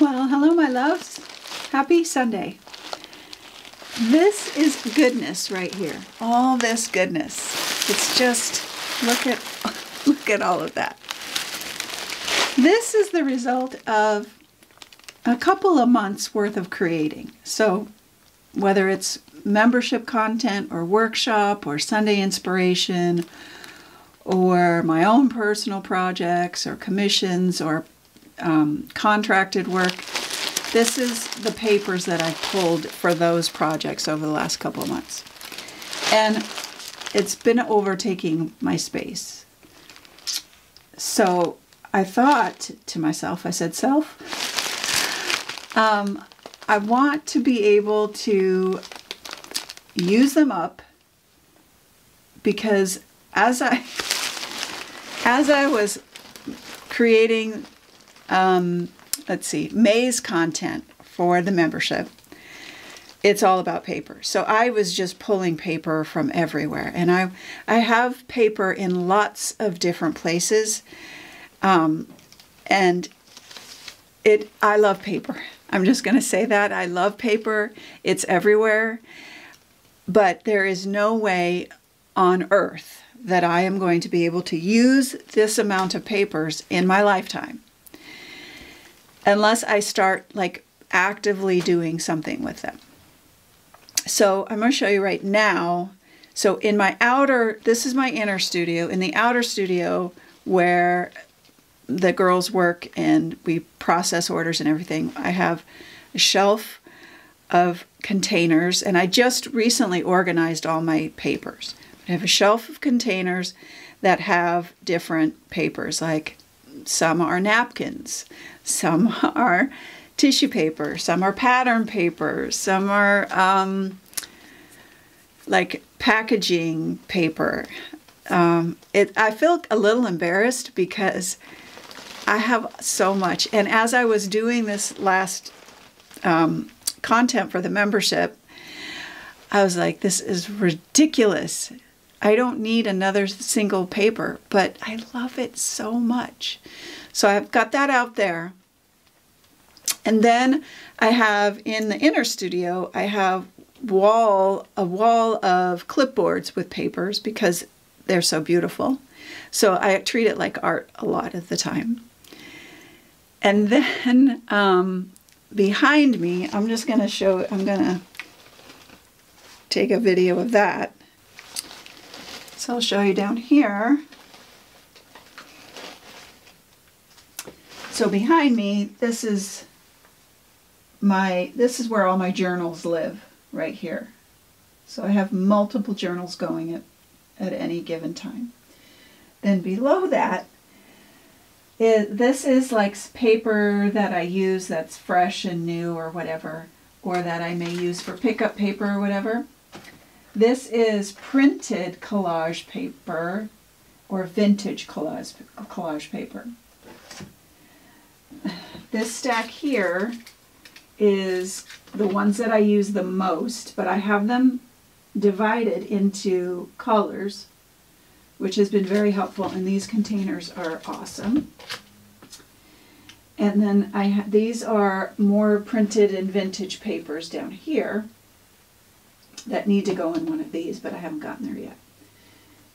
Well, hello, my loves. Happy Sunday. This is goodness right here. All this goodness. It's just look at look at all of that. This is the result of a couple of months worth of creating. So whether it's membership content or workshop or Sunday inspiration or my own personal projects or commissions or um, contracted work. This is the papers that I pulled for those projects over the last couple of months. And it's been overtaking my space. So I thought to myself, I said, self, um, I want to be able to use them up because as I as I was creating um, let's see, May's content for the membership, it's all about paper. So I was just pulling paper from everywhere. And I, I have paper in lots of different places. Um, and it, I love paper. I'm just going to say that. I love paper. It's everywhere. But there is no way on earth that I am going to be able to use this amount of papers in my lifetime unless I start like actively doing something with them. So I'm going to show you right now. So in my outer, this is my inner studio. In the outer studio where the girls work and we process orders and everything, I have a shelf of containers and I just recently organized all my papers. I have a shelf of containers that have different papers like some are napkins, some are tissue paper, some are pattern paper, some are um, like packaging paper. Um, it, I feel a little embarrassed because I have so much. And as I was doing this last um, content for the membership, I was like, this is ridiculous. I don't need another single paper, but I love it so much. So I've got that out there. And then I have in the inner studio, I have wall a wall of clipboards with papers because they're so beautiful. So I treat it like art a lot of the time. And then um, behind me, I'm just going to show, I'm going to take a video of that. So I'll show you down here. So behind me, this is my, this is where all my journals live, right here. So I have multiple journals going at, at any given time. Then below that, it, this is like paper that I use that's fresh and new or whatever, or that I may use for pickup paper or whatever. This is printed collage paper or vintage collage, collage paper. This stack here is the ones that I use the most, but I have them divided into colors, which has been very helpful, and these containers are awesome. And then I have these are more printed and vintage papers down here that need to go in one of these, but I haven't gotten there yet.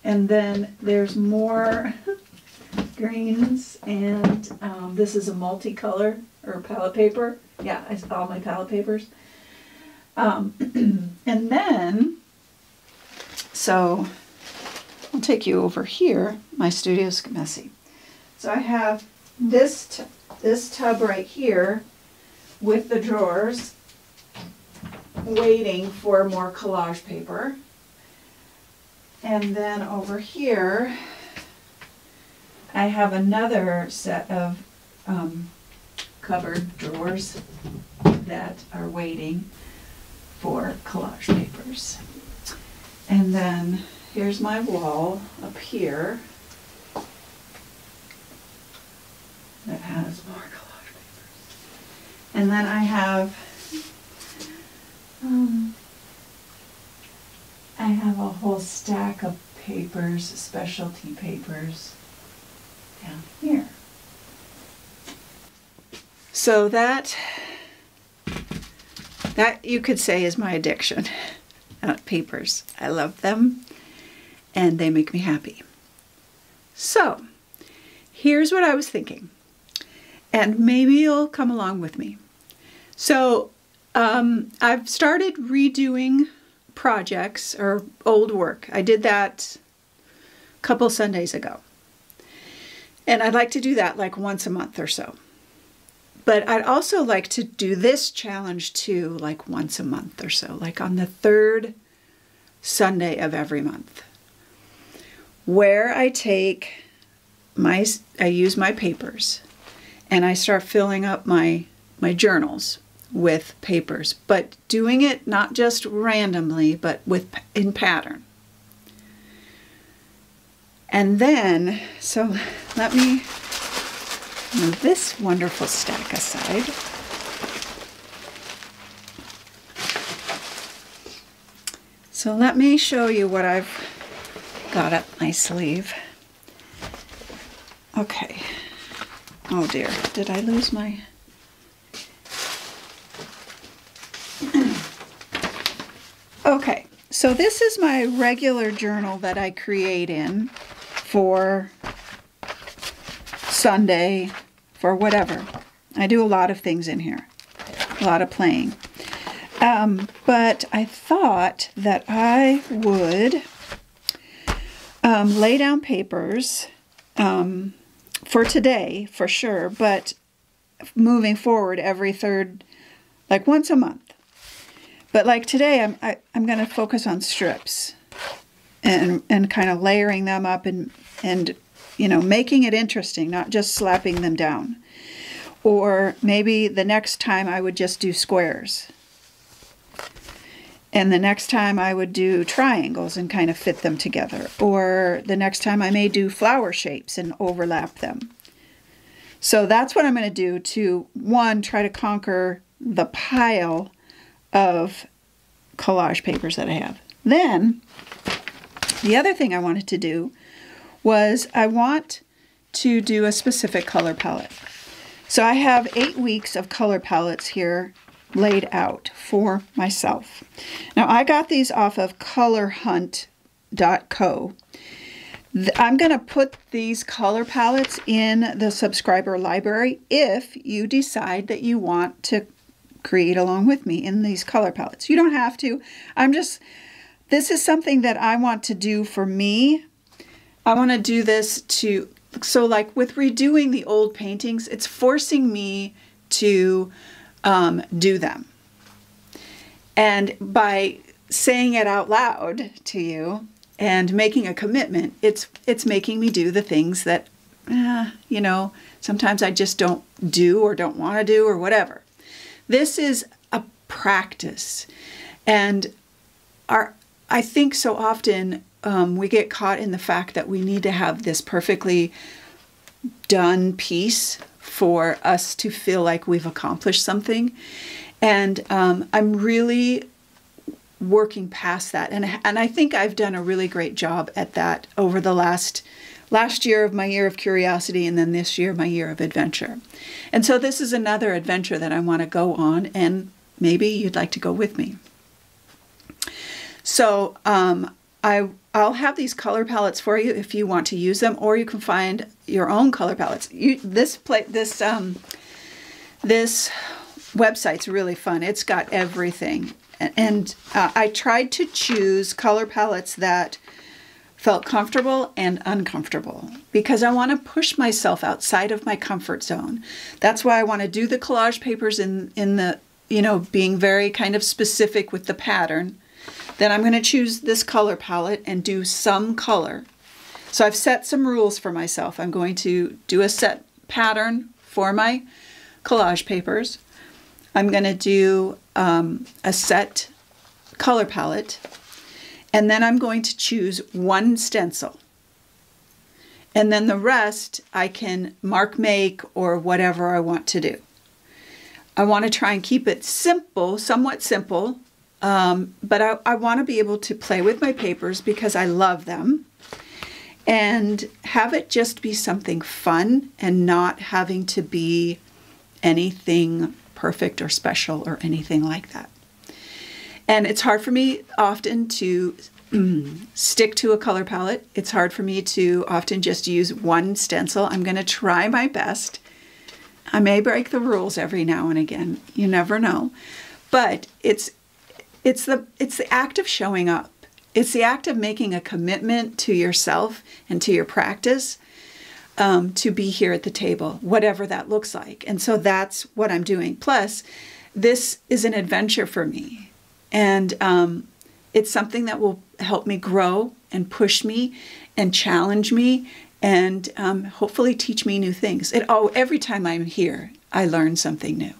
And then there's more greens, and um, this is a multicolor or palette paper. Yeah, it's all my palette papers. Um, and then, so I'll take you over here. My studio's messy. So I have this this tub right here with the drawers waiting for more collage paper. And then over here, I have another set of um, cupboard drawers that are waiting for collage papers. And then here's my wall up here that has more collage papers. And then I have um, I have a whole stack of papers, specialty papers down here. So that that you could say is my addiction. Uh, papers. I love them and they make me happy. So, here's what I was thinking. And maybe you'll come along with me. So, um, I've started redoing projects or old work. I did that a couple Sundays ago. And I'd like to do that like once a month or so. But I'd also like to do this challenge too, like once a month or so, like on the third Sunday of every month, where I take my, I use my papers and I start filling up my, my journals with papers, but doing it not just randomly, but with in pattern. And then, so let me move this wonderful stack aside. So let me show you what I've got up my sleeve. Okay. Oh dear, did I lose my... okay, so this is my regular journal that I create in for Sunday, for whatever. I do a lot of things in here, a lot of playing. Um, but I thought that I would um, lay down papers um, for today, for sure, but moving forward every third, like once a month. But like today, I'm, I, am i am going to focus on strips and, and kind of layering them up and, and you know, making it interesting, not just slapping them down. Or maybe the next time I would just do squares. And the next time I would do triangles and kind of fit them together. Or the next time I may do flower shapes and overlap them. So that's what I'm going to do to, one, try to conquer the pile of collage papers that I have. Then, the other thing I wanted to do was I want to do a specific color palette. So I have eight weeks of color palettes here laid out for myself. Now I got these off of colorhunt.co. I'm going to put these color palettes in the subscriber library if you decide that you want to create along with me in these color palettes. You don't have to. I'm just, this is something that I want to do for me I want to do this to, so like with redoing the old paintings, it's forcing me to um, do them. And by saying it out loud to you and making a commitment, it's it's making me do the things that, uh, you know, sometimes I just don't do or don't want to do or whatever. This is a practice, and our I think so often um, we get caught in the fact that we need to have this perfectly done piece for us to feel like we've accomplished something. And um, I'm really working past that. And, and I think I've done a really great job at that over the last last year of my year of curiosity and then this year my year of adventure. And so this is another adventure that I want to go on and maybe you'd like to go with me. So um, I I'll have these color palettes for you if you want to use them, or you can find your own color palettes. You, this play this um, this website's really fun. It's got everything, and, and uh, I tried to choose color palettes that felt comfortable and uncomfortable because I want to push myself outside of my comfort zone. That's why I want to do the collage papers in in the you know being very kind of specific with the pattern then I'm going to choose this color palette and do some color. So I've set some rules for myself. I'm going to do a set pattern for my collage papers. I'm going to do um, a set color palette and then I'm going to choose one stencil. And then the rest I can mark make or whatever I want to do. I want to try and keep it simple, somewhat simple, um, but I, I want to be able to play with my papers because I love them and have it just be something fun and not having to be anything perfect or special or anything like that. And it's hard for me often to stick to a color palette. It's hard for me to often just use one stencil. I'm going to try my best. I may break the rules every now and again. You never know. But it's it's the it's the act of showing up. It's the act of making a commitment to yourself and to your practice um, to be here at the table, whatever that looks like. And so that's what I'm doing. Plus, this is an adventure for me. And um, it's something that will help me grow and push me and challenge me and um, hopefully teach me new things. It, oh, every time I'm here, I learn something new.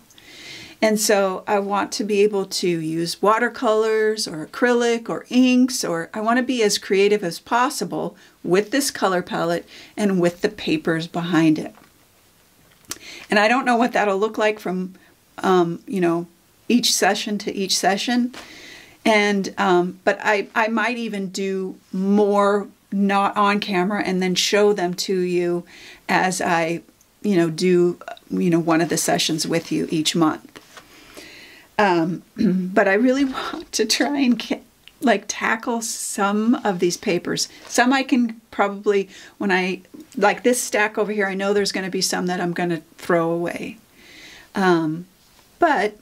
And so I want to be able to use watercolors or acrylic or inks, or I want to be as creative as possible with this color palette and with the papers behind it. And I don't know what that'll look like from, um, you know, each session to each session. And, um, but I, I might even do more not on camera and then show them to you as I, you know, do, you know, one of the sessions with you each month. Um, but I really want to try and like tackle some of these papers. Some I can probably, when I, like this stack over here, I know there's going to be some that I'm going to throw away. Um, but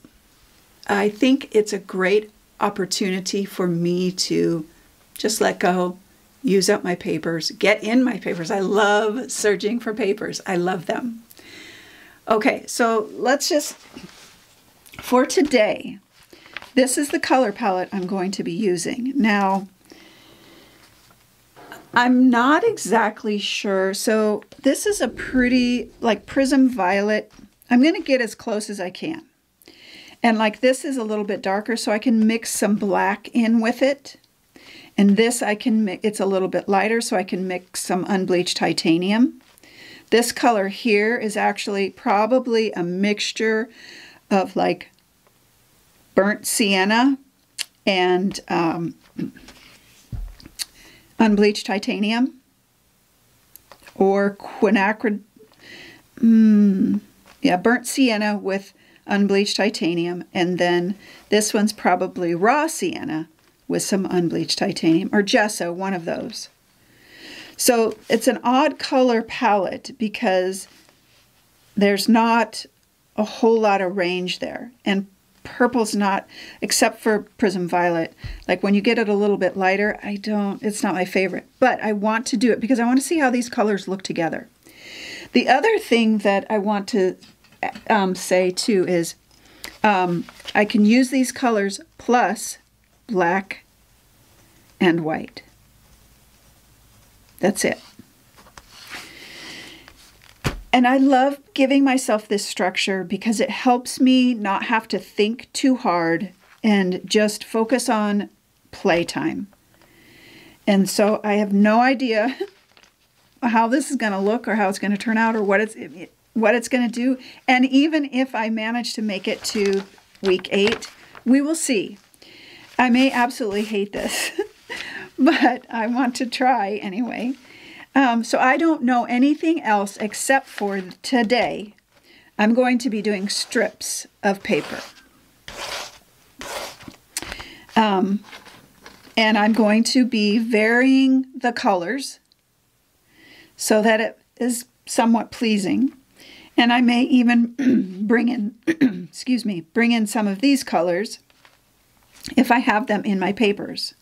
I think it's a great opportunity for me to just let go, use up my papers, get in my papers. I love searching for papers. I love them. Okay, so let's just for today, this is the color palette I'm going to be using. Now, I'm not exactly sure. So this is a pretty, like Prism Violet. I'm going to get as close as I can. And like this is a little bit darker, so I can mix some black in with it. And this I can mix, it's a little bit lighter, so I can mix some unbleached titanium. This color here is actually probably a mixture of like burnt sienna and um, unbleached titanium or quinacrid. Mm, yeah, burnt sienna with unbleached titanium. And then this one's probably raw sienna with some unbleached titanium or gesso, one of those. So it's an odd color palette because there's not a whole lot of range there. And purple's not, except for Prism Violet, like when you get it a little bit lighter, I don't, it's not my favorite. But I want to do it because I want to see how these colors look together. The other thing that I want to um, say too is um, I can use these colors plus black and white. That's it. And I love giving myself this structure because it helps me not have to think too hard and just focus on playtime. And so I have no idea how this is going to look or how it's going to turn out or what it's what it's going to do. And even if I manage to make it to week 8, we will see. I may absolutely hate this, but I want to try anyway. Um, so I don't know anything else except for today. I'm going to be doing strips of paper. Um, and I'm going to be varying the colors so that it is somewhat pleasing. And I may even bring in, excuse me, bring in some of these colors if I have them in my papers.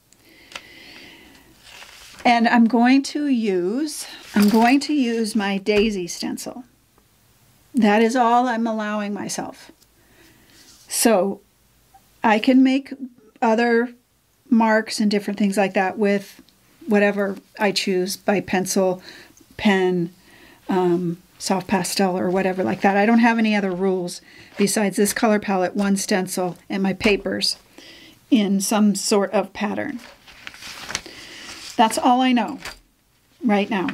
And I'm going to use, I'm going to use my daisy stencil. That is all I'm allowing myself. So I can make other marks and different things like that with whatever I choose by pencil, pen, um, soft pastel, or whatever like that. I don't have any other rules besides this color palette, one stencil, and my papers in some sort of pattern. That's all I know right now.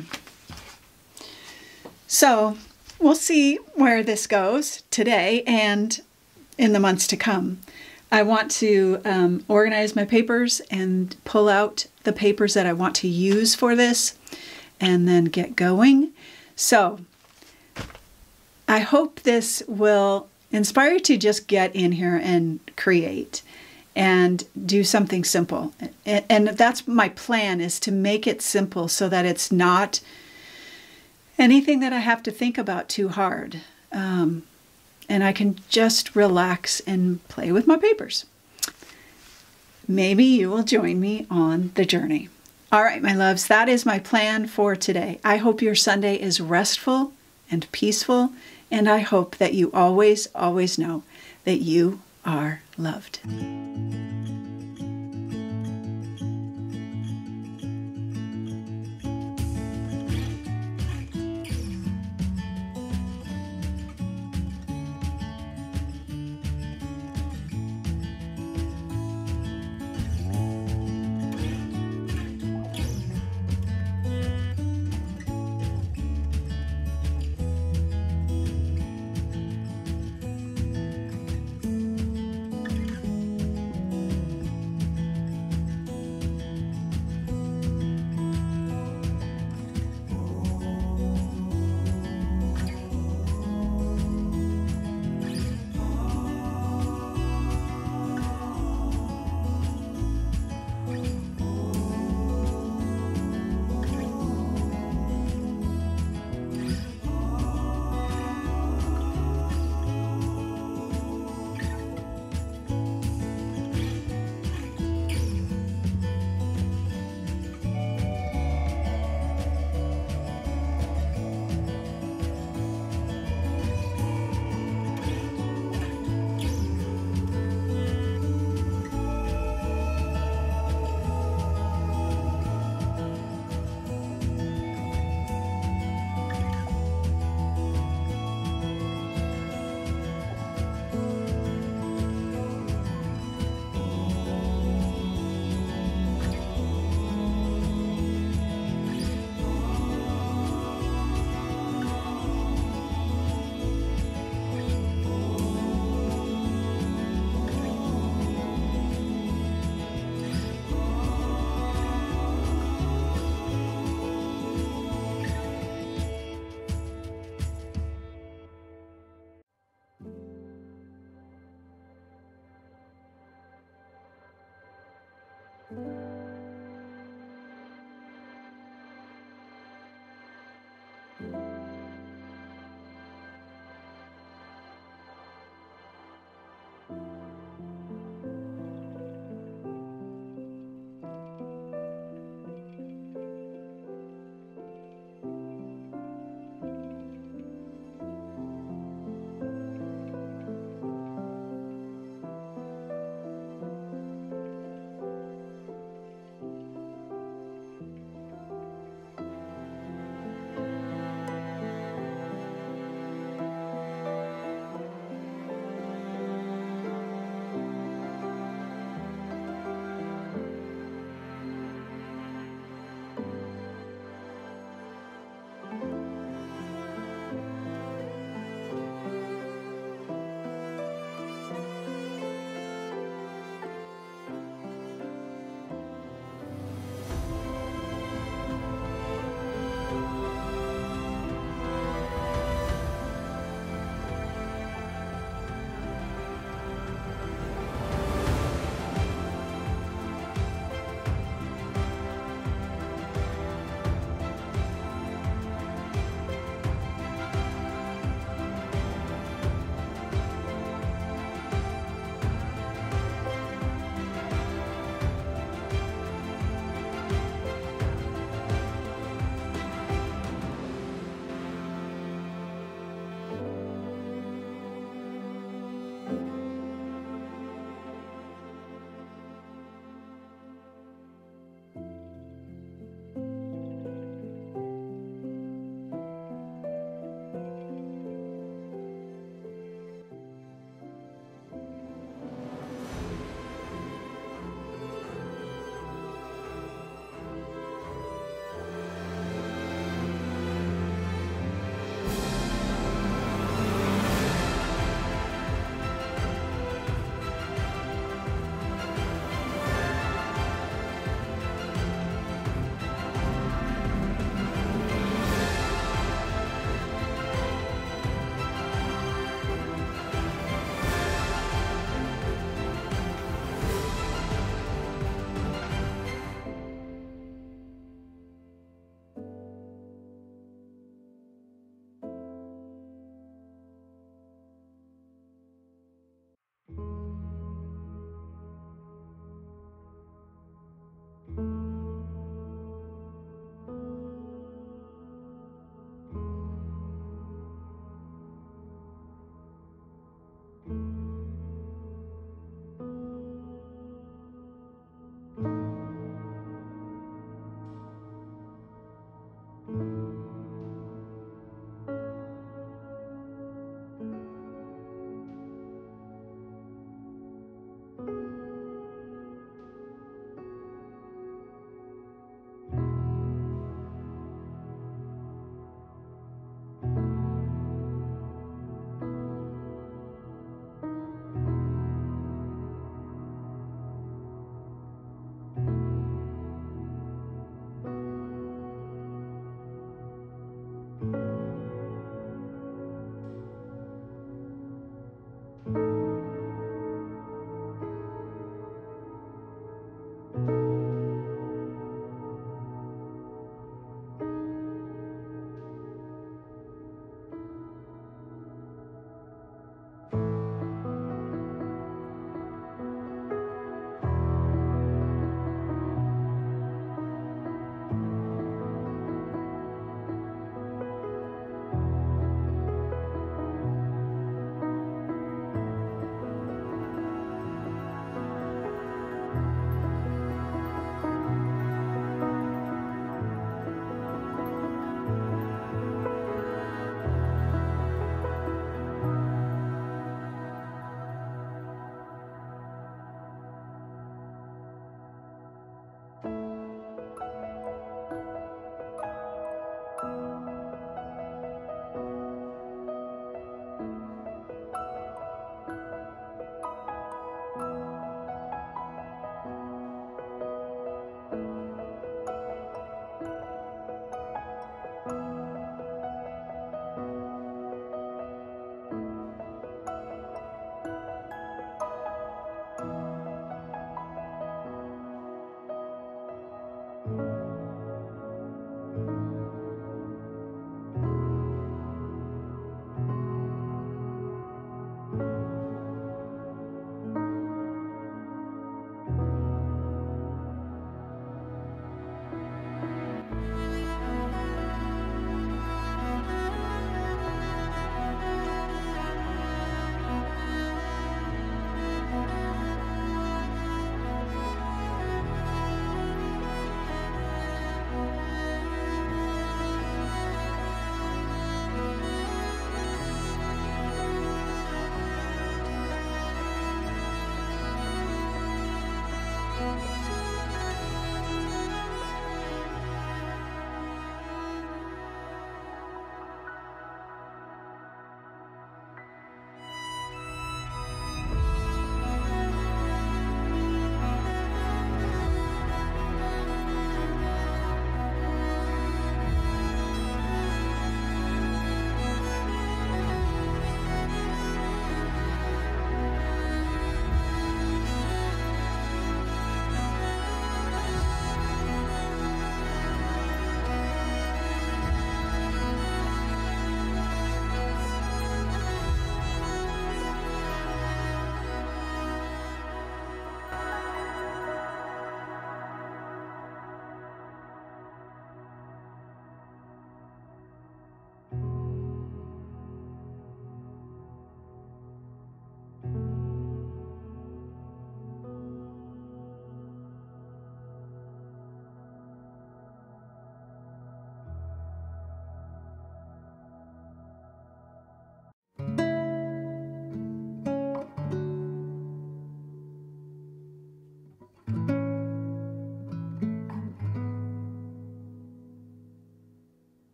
So we'll see where this goes today and in the months to come. I want to um, organize my papers and pull out the papers that I want to use for this and then get going. So I hope this will inspire you to just get in here and create and do something simple. And, and that's my plan is to make it simple so that it's not anything that I have to think about too hard. Um, and I can just relax and play with my papers. Maybe you will join me on the journey. All right, my loves, that is my plan for today. I hope your Sunday is restful and peaceful, and I hope that you always, always know that you are loved.